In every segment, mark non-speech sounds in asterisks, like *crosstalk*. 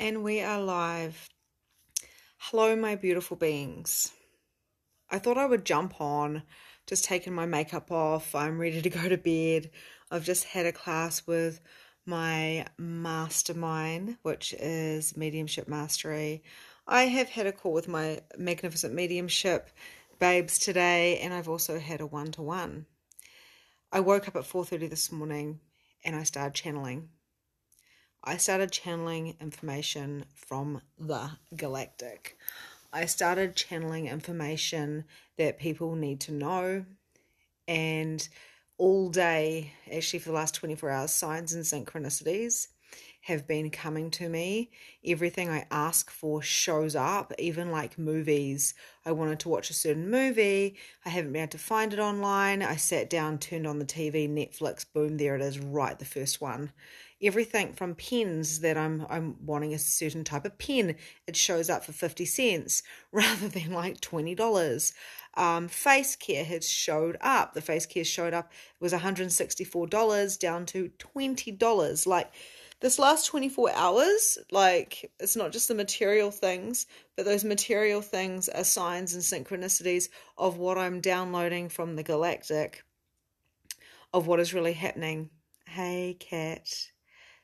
And we are live. Hello, my beautiful beings. I thought I would jump on, just taking my makeup off. I'm ready to go to bed. I've just had a class with my mastermind, which is Mediumship Mastery. I have had a call with my magnificent mediumship babes today, and I've also had a one to one. I woke up at 4:30 this morning and I started channeling. I started channeling information from the galactic. I started channeling information that people need to know. And all day, actually, for the last 24 hours, signs and synchronicities have been coming to me. Everything I ask for shows up, even like movies. I wanted to watch a certain movie, I haven't been able to find it online. I sat down, turned on the TV, Netflix, boom, there it is, right the first one everything from pens that I'm I'm wanting a certain type of pen. It shows up for 50 cents *laughs* rather than like $20. Um, face care has showed up. The face care showed up it was $164 down to $20. Like this last 24 hours, like it's not just the material things, but those material things are signs and synchronicities of what I'm downloading from the galactic, of what is really happening. Hey, cat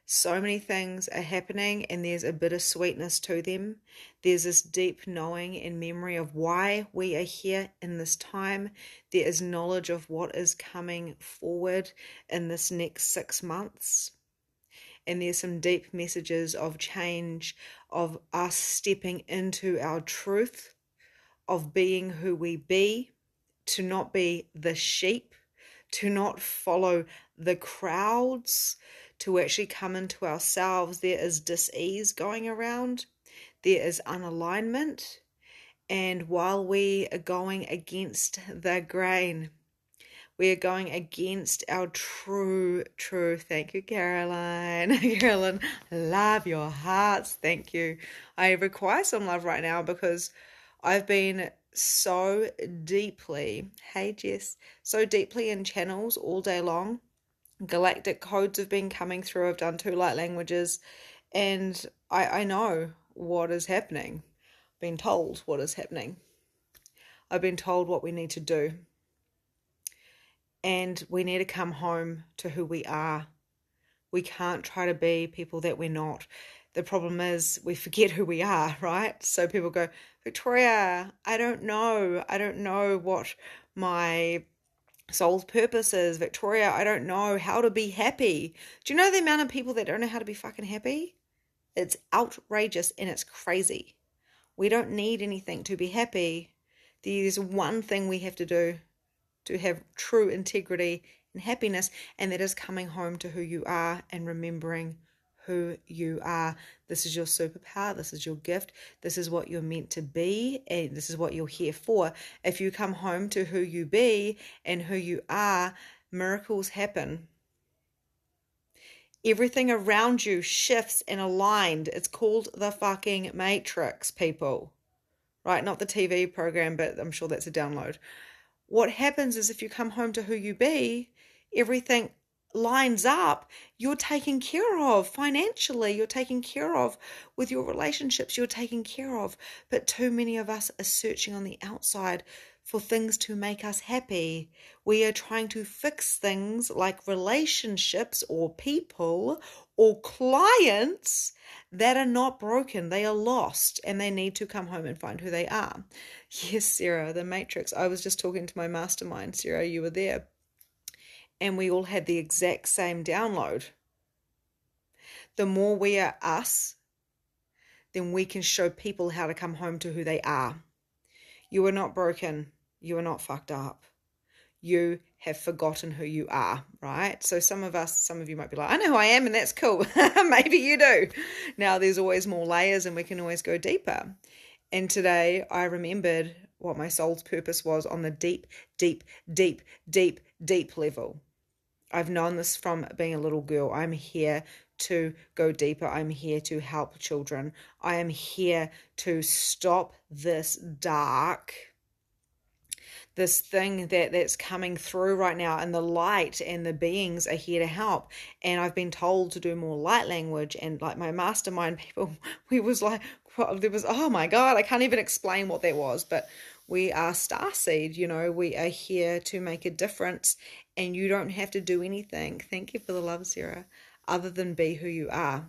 so many things are happening and there's a bit of sweetness to them. There's this deep knowing and memory of why we are here in this time. There is knowledge of what is coming forward in this next six months. And there's some deep messages of change, of us stepping into our truth, of being who we be, to not be the sheep, to not follow the crowds to actually come into ourselves, there is dis-ease going around, there is unalignment, and while we are going against the grain, we are going against our true, true. Thank you, Caroline. *laughs* Caroline, love your hearts. Thank you. I require some love right now because I've been so deeply, hey Jess, so deeply in channels all day long galactic codes have been coming through. I've done two light languages, and I I know what is happening. Been told what is happening. I've been told what we need to do. And we need to come home to who we are. We can't try to be people that we're not. The problem is we forget who we are, *laughs* right? So people go, Victoria, I don't know. I don't know what my soul's purpose is. Victoria, I don't know how to be happy. Do you know the amount of people that don't know how to be fucking happy? It's outrageous and it's crazy. We don't need anything to be happy. There's one thing we have to do to have true integrity and happiness, and that is coming home to who you are and remembering who you are. This is your superpower. This is your gift. This is what you're meant to be, and this is what you're here for. If you come home to who you be and who you are, miracles happen. Everything around you shifts and aligned. It's called the fucking Matrix, people. Right? Not the TV program, but I'm sure that's a download. What happens is if you come home to who you be, everything lines up, you're taken care of financially, you're taken care of with your relationships, you're taken care of. But too many of us are searching on the outside for things to make us happy. We are trying to fix things like relationships or people or clients that are not broken. They are lost and they need to come home and find who they are. *laughs* Yes, Sarah, the Matrix. I was just talking to my mastermind, Sarah, you were there and we all had the exact same download. The more we are us, then we can show people how to come home to who they are. You are not broken. You are not fucked up. You have forgotten who you are, right? So some of us, some of you might be like, I know who I am, and that's cool. *laughs* Maybe you do. Now there's always more layers, and we can always go deeper. And today I remembered what my soul's purpose was on the deep, deep, deep, deep, deep level. I've known this from being a little girl. I'm here to go deeper. I'm here to help children. I am here to stop this dark, this thing that that's coming through right now and the light and the beings are here to help. And i've been told to do more light language and like my mastermind *laughs* people we was like there was oh my god i can't even explain what that was. But we are starseed you know we are here to make a difference and you don't have to do anything. Thank you for the love sarah other than be who you are.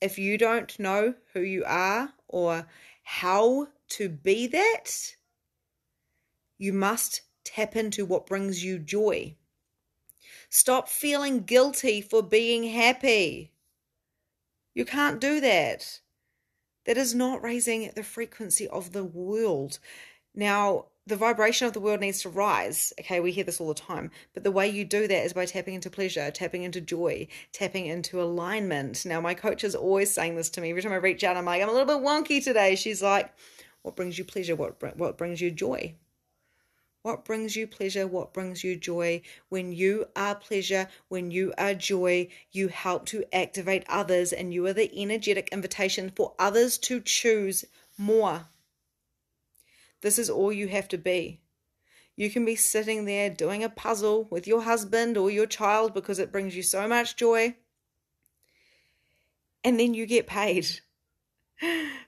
If you don't know who you are or how to be that you must tap into what brings you joy. Stop feeling guilty for being happy. You can't do that. That is not raising the frequency of the world. Now, the vibration of the world needs to rise. Okay, we hear this all the time. But the way you do that is by tapping into pleasure, tapping into joy, tapping into alignment. Now, my coach is always saying this to me. Every time I reach out, I'm like, I'm a little bit wonky today. She's like, What brings you pleasure? What, what brings you joy? What brings you pleasure? What brings you joy? When you are pleasure, when you are joy, you help to activate others and you are the energetic invitation for others to choose more. This is all you have to be. You can be sitting there doing a puzzle with your husband or your child because it brings you so much joy. And then you get paid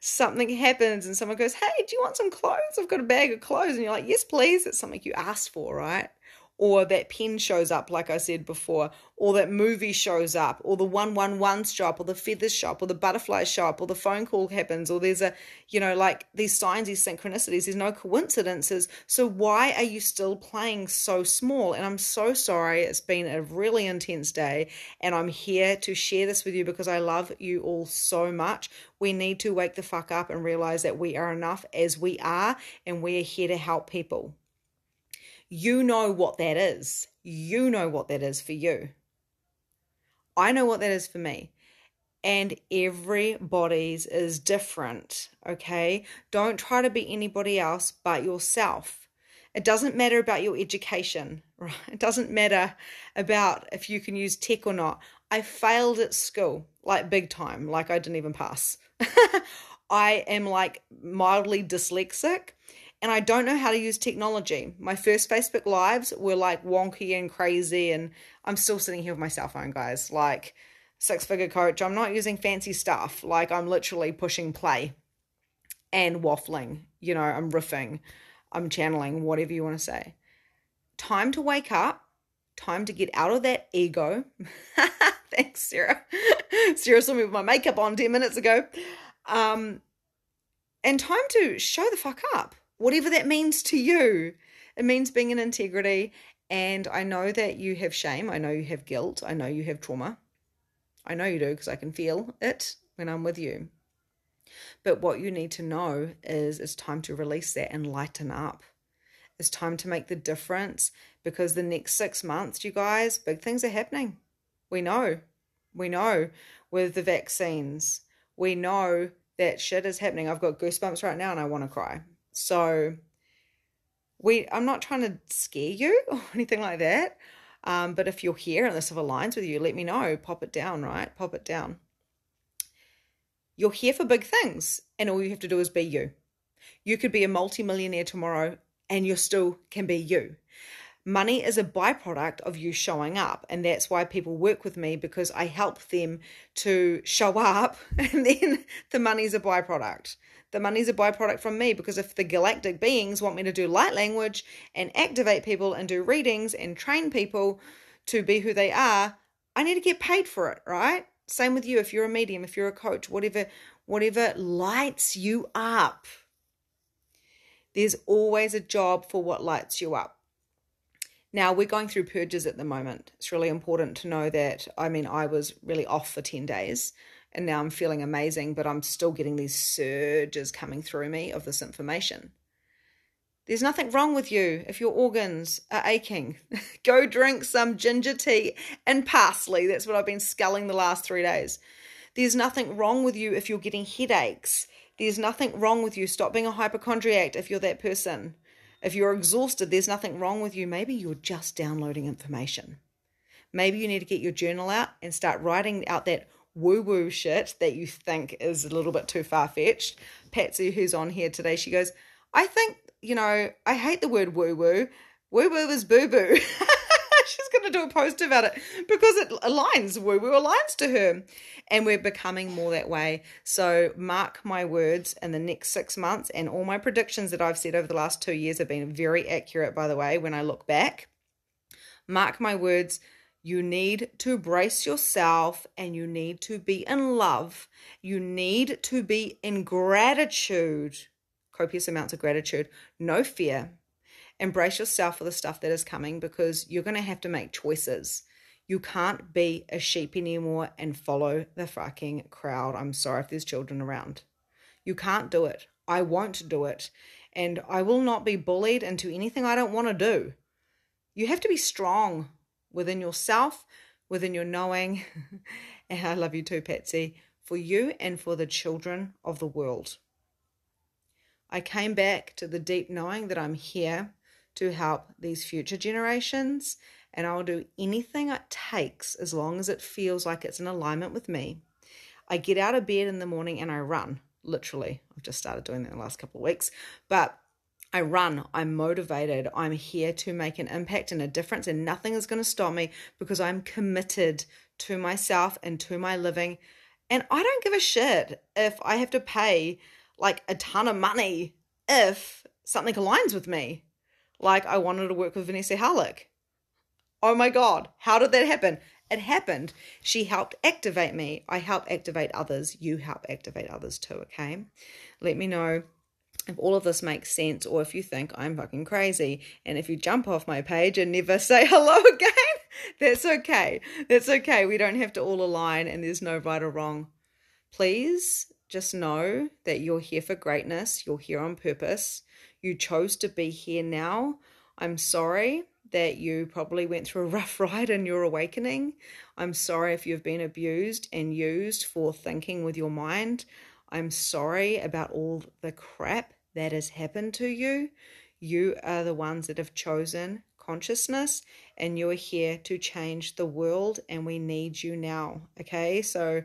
something happens and someone goes, Hey, do you want some clothes? I've got a bag of clothes. And you're like, Yes, please. It's something you asked for, right? Or that pen shows up, like I said before, or that movie shows up, or the 111 shop, or the feathers shop, or the butterfly shop, or the phone call happens, or there's a, you know, like these signs, these synchronicities, there's no coincidences. So why are you still playing so small? And I'm so sorry. It's been a really intense day, and I'm here to share this with you because I love you all so much. We need to wake the fuck up and realize that we are enough as we are, and we are here to help people. You know what that is. You know what that is for you. I know what that is for me. And everybody's is different, okay? Don't try to be anybody else but yourself. It doesn't matter about your education, *laughs* right? It doesn't matter about if you can use tech or not. I failed at school, like big time, like I didn't even pass. *laughs* I am like mildly dyslexic and I don't know how to use technology. My first Facebook Lives were like wonky and crazy, and I'm still sitting here with my cell phone, guys. Like, six figure coach, I'm not using fancy stuff. Like, I'm literally pushing play and waffling. You know, I'm riffing, I'm channeling, whatever you want to say. Time to wake up, time to get out of that ego. *laughs* Thanks, Sarah. *laughs* Sarah saw me with my makeup on 10 minutes ago. Um, and time to show the fuck up whatever that means to you. It means being in integrity. And I know that you have shame. I know you have guilt. I know you have trauma. I know you do because I can feel it when I'm with you. But what you need to know is it's time to release that and lighten up. It's time to make the difference because the next six months, you guys, big things are happening. We know. We know with the vaccines. We know that shit is happening. I've got goosebumps right now and I want to cry. So we I'm not trying to scare you *laughs* or anything like that. Um, but if you're here and this of aligns with you, let me know. Pop it down, right? Pop it down. You're here for big things, and all you have to do is be you. You could be a multimillionaire tomorrow, and you still can be you. Money is a byproduct of you showing up, and that's why people work with me because I help them to show up, *laughs* and then the money's a byproduct the money's a byproduct from me because if the galactic beings want me to do light language and activate people and do readings and train people to be who they are, I need to get paid for it, right? Same with you if you're a medium, if you're a coach, whatever whatever lights you up. There's always a job for what lights you up. Now, we're going through purges at the moment. It's really important to know that. I mean, I was really off for 10 days and now I'm feeling amazing, but I'm still getting these surges coming through me of this information. There's nothing wrong with you if your organs are aching. *laughs* Go drink some ginger tea and parsley. That's what I've been sculling the last three days. There's nothing wrong with you if you're getting headaches. There's nothing wrong with you. Stop being a hypochondriac if you're that person. If you're exhausted, there's nothing wrong with you. Maybe you're just downloading information. Maybe you need to get your journal out and start writing out that woo woo shit that you think is a little bit too far fetched. Patsy, who's on here today, she goes, I think you know, I hate the word woo woo. Woo woo is boo boo. *laughs* *laughs* She's going to do a post about it because it aligns, woo woo aligns to her. And we're becoming more that way. So, mark my words in the next six months, and all my predictions that I've said over the last two years have been very accurate, by the way, when I look back. Mark my words, you need to brace yourself and you need to be in love. You need to be in gratitude, copious amounts of gratitude, no fear. Embrace yourself for the stuff that is coming because you're going to have to make choices. You can't be a sheep anymore and follow the fucking crowd. I'm sorry if there's children around. You can't do it. I won't do it. And I will not be bullied into anything I don't want to do. You have to be strong within yourself, within your knowing. *laughs* and I love you too, Patsy, for you and for the children of the world. I came back to the deep knowing that I'm here to help these future generations, and I'll do anything it takes as long as it feels like it's in alignment with me. I get out of bed in the morning and I run, literally. I've just started doing that in the last couple of weeks, but I run, I'm motivated, I'm here to make an impact and a difference, and nothing is going to stop me because I'm committed to myself and to my living. And I don't give a shit if I have to pay like a ton of money if something aligns with me like I wanted to work with Vanessa Halleck. Oh my God, how did that happen? It happened. She helped activate me. I help activate others. You help activate others too, okay? Let me know if all of this makes sense or if you think I'm fucking crazy. And if you jump off my page and never *laughs* say hello again, *laughs* that's okay. That's okay. We don't have to all align and there's no right or wrong. Please just know that you're here for greatness. You're here on purpose you chose to be here now. I'm sorry that you probably went through a rough *laughs* ride in your awakening. I'm sorry if you've been abused and used for thinking with your mind. I'm sorry about all the crap that has happened to you. You are the ones that have chosen consciousness and you're here to change the world and we need you now. Okay, so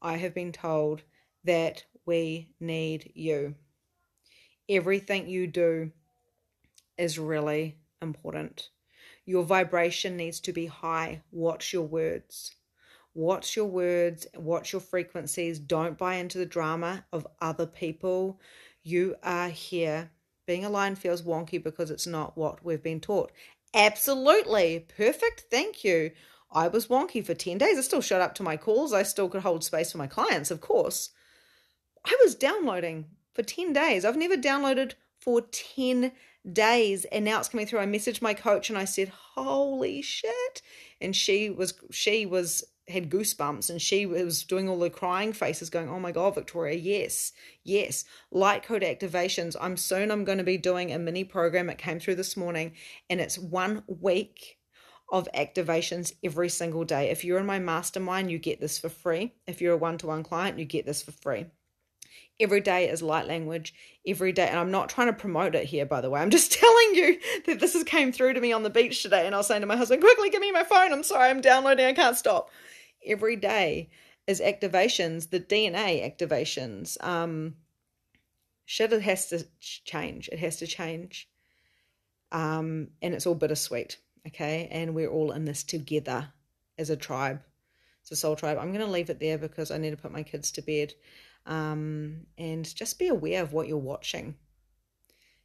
I have been told that we need you everything you do is really important. Your vibration needs to be high. Watch your words. Watch your words, watch your frequencies. Don't buy into the drama of other people. You are here. Being aligned feels wonky because it's not what we've been taught. Absolutely. Perfect. Thank you. I was wonky for 10 days. I still showed up to my calls. I still could hold space for my clients, of course. I was downloading for 10 days. I've never downloaded for 10 days and now it's coming through. I messaged my coach and I said, "Holy shit." And she was she was had goosebumps and she was doing all the crying faces going, "Oh my god, Victoria, yes. Yes. Light code activations. I'm soon I'm going to be doing a mini program. It came through this morning and it's 1 week of activations every single day. If you're in my mastermind, you get this for free. If you're a one-to-one client, you get this for free every day is light language. Every day and i'm not trying to promote it here by the way. I'm just *laughs* telling you that this has came through to me on the beach today and i was saying to my husband quickly give me my phone. I'm sorry i'm downloading. I can't stop. Every day is activations the dna activations. Um shit it has to change. It has to change. Um and it's all bittersweet okay? And we're all in this together as a tribe. It's a soul tribe. I'm going to leave it there because i need to put my kids to bed um, and just be aware of what you're watching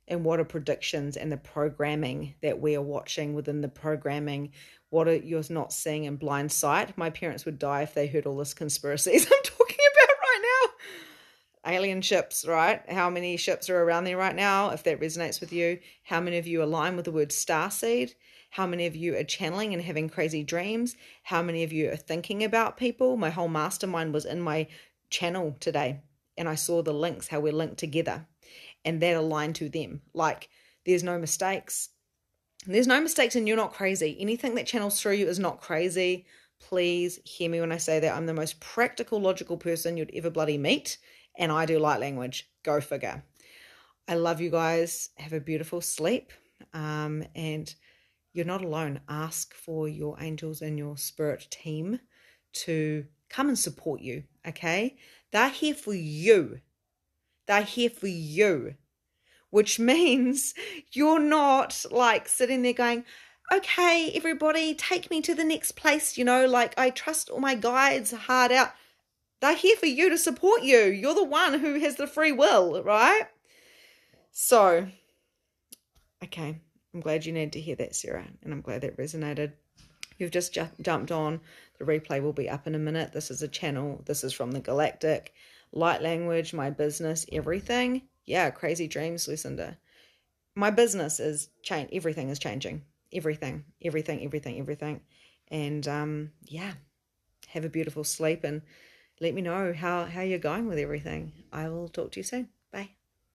and what are predictions and the programming that we are watching within the programming. What are you're not seeing in blind sight. My parents would die if they heard all this conspiracies *laughs* i'm talking about right now. Alien ships right? How many ships are around there right now if that resonates with you? How many of you align with the word star seed? How many of you are channeling and having crazy dreams? How many of you are thinking about people? My whole mastermind was in my channel today and I saw the links, how we're linked together, and that aligned to them. Like, there's no mistakes. There's no mistakes, and you're not crazy. Anything that channels through you is not crazy. Please hear me when I say that I'm the most practical, logical person you'd ever bloody meet, and I do light language. Go figure. I love you guys. Have a beautiful sleep. Um, and you're not alone. Ask for your angels and your spirit team to come and support you, okay? They're here for you. They're here for you. which *laughs* means you're not like sitting there going, okay, everybody, take me to the next place. You know, like I trust all my guides hard out. They're here for you to support you. You're the one who has the free will, right? So, okay, I'm glad you needed to hear that, Sarah, and I'm glad that resonated. You've just ju- jumped on. The replay will be up in a minute. This is a channel. This is from the Galactic. Light language, my business, everything. Yeah, crazy dreams, Lucinda. My business is change. Everything is changing. Everything, everything, everything, everything. And um, yeah, have a beautiful sleep and let me know how how you're going with everything. I will talk to you soon.